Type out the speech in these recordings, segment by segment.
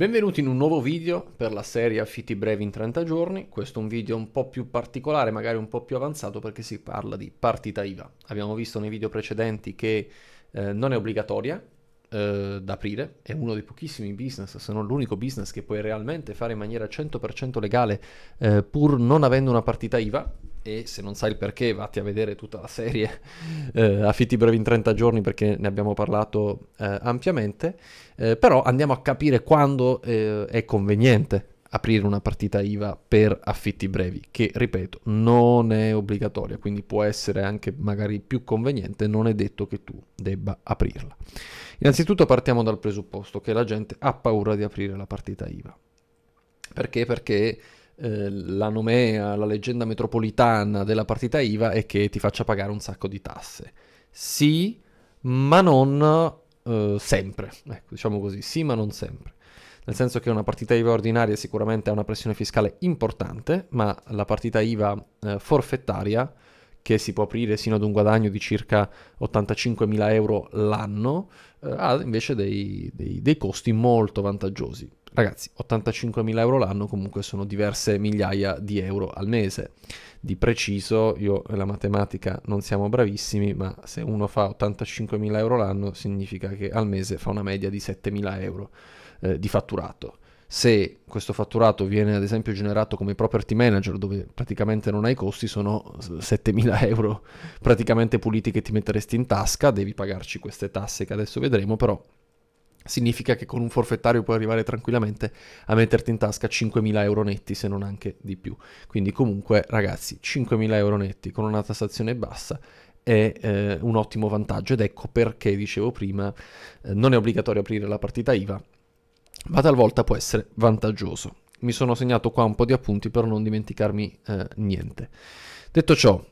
Benvenuti in un nuovo video per la serie Affitti brevi in 30 giorni. Questo è un video un po' più particolare, magari un po' più avanzato perché si parla di partita IVA. Abbiamo visto nei video precedenti che eh, non è obbligatoria eh, da aprire, è uno dei pochissimi business, se non l'unico business che puoi realmente fare in maniera 100% legale eh, pur non avendo una partita IVA e se non sai il perché vatti a vedere tutta la serie eh, affitti brevi in 30 giorni perché ne abbiamo parlato eh, ampiamente, eh, però andiamo a capire quando eh, è conveniente aprire una partita IVA per affitti brevi, che ripeto non è obbligatoria, quindi può essere anche magari più conveniente, non è detto che tu debba aprirla. Innanzitutto partiamo dal presupposto che la gente ha paura di aprire la partita IVA. Perché? Perché eh, la nomea, la leggenda metropolitana della partita IVA è che ti faccia pagare un sacco di tasse. Sì, ma non eh, sempre. Ecco, diciamo così, sì, ma non sempre. Nel senso che una partita IVA ordinaria sicuramente ha una pressione fiscale importante, ma la partita IVA eh, forfettaria, che si può aprire sino ad un guadagno di circa 85.000 euro l'anno, eh, ha invece dei, dei, dei costi molto vantaggiosi. Ragazzi, 85.000 euro l'anno comunque sono diverse migliaia di euro al mese. Di preciso, io e la matematica non siamo bravissimi, ma se uno fa 85.000 euro l'anno significa che al mese fa una media di 7.000 euro eh, di fatturato. Se questo fatturato viene ad esempio generato come property manager, dove praticamente non hai costi, sono 7.000 euro praticamente puliti che ti metteresti in tasca, devi pagarci queste tasse che adesso vedremo, però significa che con un forfettario puoi arrivare tranquillamente a metterti in tasca 5.000 euro netti se non anche di più. Quindi comunque ragazzi 5.000 euro netti con una tassazione bassa è eh, un ottimo vantaggio ed ecco perché dicevo prima eh, non è obbligatorio aprire la partita IVA ma talvolta può essere vantaggioso. Mi sono segnato qua un po' di appunti per non dimenticarmi eh, niente. Detto ciò,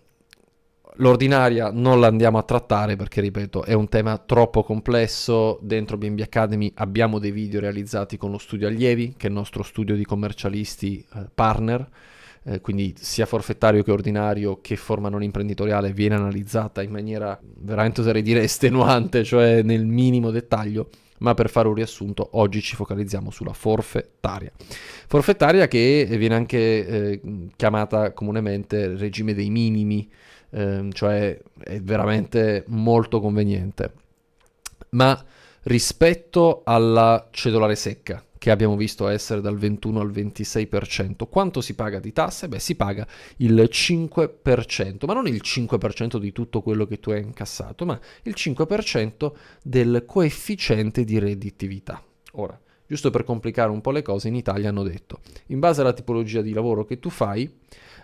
L'ordinaria non la andiamo a trattare perché, ripeto, è un tema troppo complesso. Dentro BNB Academy abbiamo dei video realizzati con lo studio allievi, che è il nostro studio di commercialisti eh, partner. Eh, quindi sia forfettario che ordinario che forma non imprenditoriale viene analizzata in maniera veramente oserei dire estenuante, cioè nel minimo dettaglio ma per fare un riassunto oggi ci focalizziamo sulla forfettaria. Forfettaria che viene anche eh, chiamata comunemente regime dei minimi, ehm, cioè è veramente molto conveniente. Ma rispetto alla cedolare secca, che abbiamo visto essere dal 21 al 26%. Quanto si paga di tasse? Beh, si paga il 5%, ma non il 5% di tutto quello che tu hai incassato, ma il 5% del coefficiente di redditività. Ora, giusto per complicare un po' le cose, in Italia hanno detto, in base alla tipologia di lavoro che tu fai,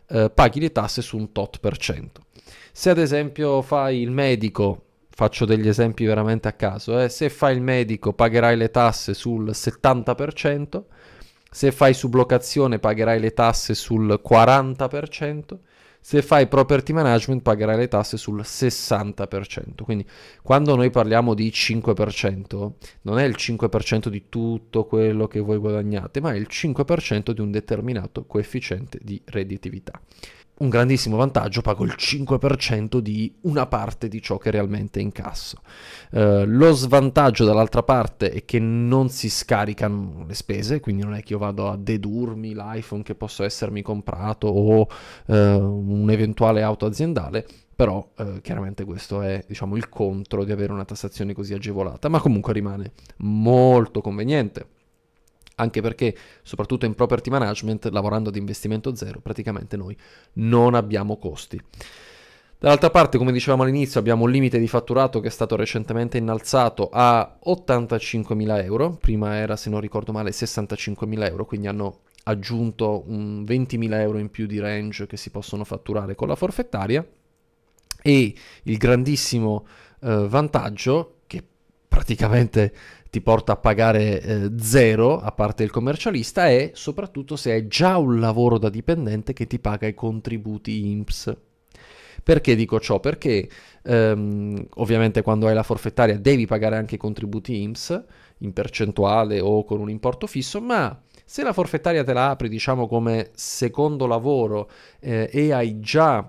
eh, paghi le tasse su un tot per cento. Se ad esempio fai il medico, faccio degli esempi veramente a caso, eh, se fai il medico pagherai le tasse sul 70%, se fai sublocazione pagherai le tasse sul 40%, se fai property management pagherai le tasse sul 60%. Quindi quando noi parliamo di 5%, non è il 5% di tutto quello che voi guadagnate, ma è il 5% di un determinato coefficiente di redditività un grandissimo vantaggio, pago il 5% di una parte di ciò che realmente incasso. Uh, lo svantaggio dall'altra parte è che non si scaricano le spese, quindi non è che io vado a dedurmi l'iPhone che posso essermi comprato o uh, un'eventuale auto aziendale, però uh, chiaramente questo è diciamo, il contro di avere una tassazione così agevolata, ma comunque rimane molto conveniente anche perché soprattutto in property management, lavorando ad investimento zero, praticamente noi non abbiamo costi. Dall'altra parte, come dicevamo all'inizio, abbiamo un limite di fatturato che è stato recentemente innalzato a 85.000 euro, prima era, se non ricordo male, 65.000 euro, quindi hanno aggiunto un 20.000 euro in più di range che si possono fatturare con la forfettaria e il grandissimo eh, vantaggio che praticamente ti porta a pagare eh, zero, a parte il commercialista, e soprattutto se hai già un lavoro da dipendente che ti paga i contributi INPS. Perché dico ciò? Perché ehm, ovviamente quando hai la forfettaria devi pagare anche i contributi INPS in percentuale o con un importo fisso, ma se la forfettaria te la apri diciamo come secondo lavoro eh, e hai già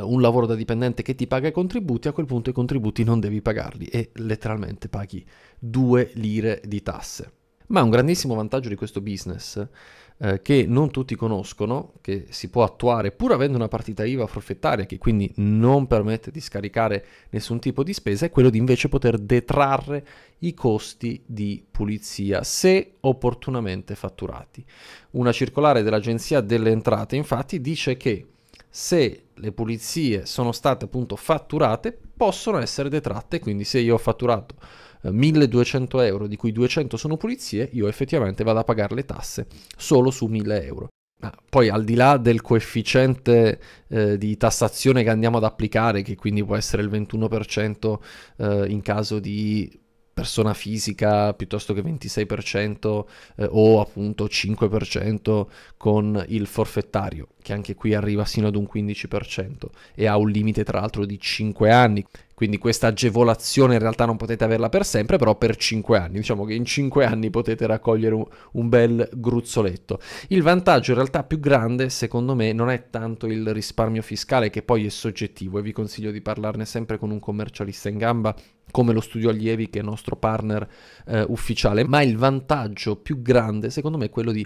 un lavoro da dipendente che ti paga i contributi, a quel punto i contributi non devi pagarli e letteralmente paghi 2 lire di tasse. Ma un grandissimo vantaggio di questo business eh, che non tutti conoscono, che si può attuare pur avendo una partita IVA forfettaria che quindi non permette di scaricare nessun tipo di spesa, è quello di invece poter detrarre i costi di pulizia se opportunamente fatturati. Una circolare dell'Agenzia delle Entrate infatti dice che se le pulizie sono state appunto fatturate possono essere detratte, quindi se io ho fatturato 1200 euro, di cui 200 sono pulizie, io effettivamente vado a pagare le tasse solo su 1000 euro. Poi al di là del coefficiente eh, di tassazione che andiamo ad applicare, che quindi può essere il 21% eh, in caso di persona fisica piuttosto che 26% eh, o appunto 5% con il forfettario, che anche qui arriva sino ad un 15% e ha un limite tra l'altro di 5 anni. Quindi questa agevolazione in realtà non potete averla per sempre, però per 5 anni. Diciamo che in 5 anni potete raccogliere un, un, bel gruzzoletto. Il vantaggio in realtà più grande, secondo me, non è tanto il risparmio fiscale, che poi è soggettivo, e vi consiglio di parlarne sempre con un commercialista in gamba come lo studio allievi che è il nostro partner eh, ufficiale, ma il vantaggio più grande secondo me è quello di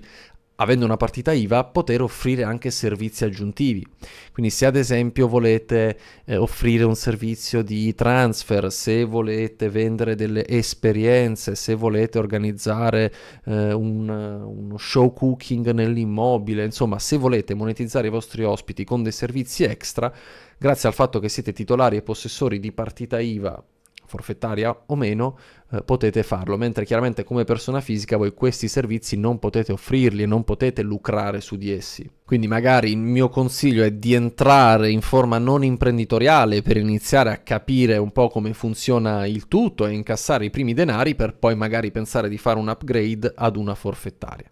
avendo una partita IVA, poter offrire anche servizi aggiuntivi. Quindi se ad esempio volete eh, offrire un servizio di transfer, se volete vendere delle esperienze, se volete organizzare eh, un, uno show cooking nell'immobile, insomma se volete monetizzare i vostri ospiti con dei servizi extra, grazie al fatto che siete titolari e possessori di partita IVA forfettaria o meno, eh, potete farlo, mentre chiaramente come persona fisica voi questi servizi non potete offrirli e non potete lucrare su di essi. Quindi magari il mio consiglio è di entrare in forma non imprenditoriale per iniziare a capire un po' come funziona il tutto e incassare i primi denari per poi magari pensare di fare un upgrade ad una forfettaria.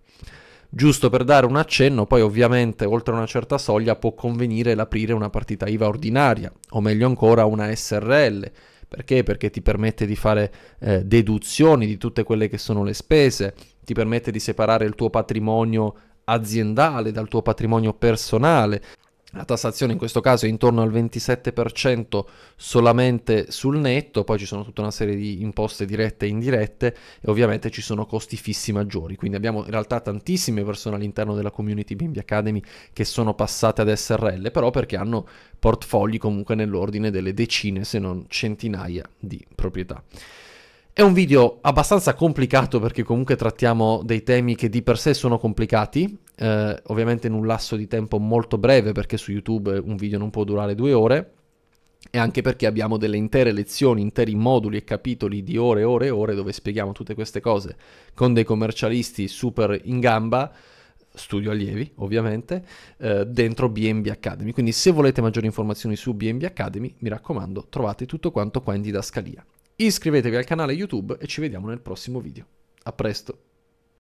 Giusto per dare un accenno, poi ovviamente oltre una certa soglia può convenire l'aprire una partita IVA ordinaria, o meglio ancora una SRL, perché? Perché ti permette di fare eh, deduzioni di tutte quelle che sono le spese, ti permette di separare il tuo patrimonio aziendale dal tuo patrimonio personale, la tassazione in questo caso è intorno al 27% solamente sul netto, poi ci sono tutta una serie di imposte dirette e indirette e ovviamente ci sono costi fissi maggiori. Quindi abbiamo in realtà tantissime persone all'interno della community BNB Academy che sono passate ad SRL, però perché hanno portfogli comunque nell'ordine delle decine se non centinaia di proprietà. È un video abbastanza complicato perché comunque trattiamo dei temi che di per sé sono complicati, eh, ovviamente in un lasso di tempo molto breve perché su YouTube un video non può durare due ore e anche perché abbiamo delle intere lezioni, interi moduli e capitoli di ore e ore e ore dove spieghiamo tutte queste cose con dei commercialisti super in gamba studio allievi ovviamente, eh, dentro BNB Academy. Quindi se volete maggiori informazioni su BNB Academy, mi raccomando, trovate tutto quanto qua in didascalia. Iscrivetevi al canale YouTube e ci vediamo nel prossimo video. A presto!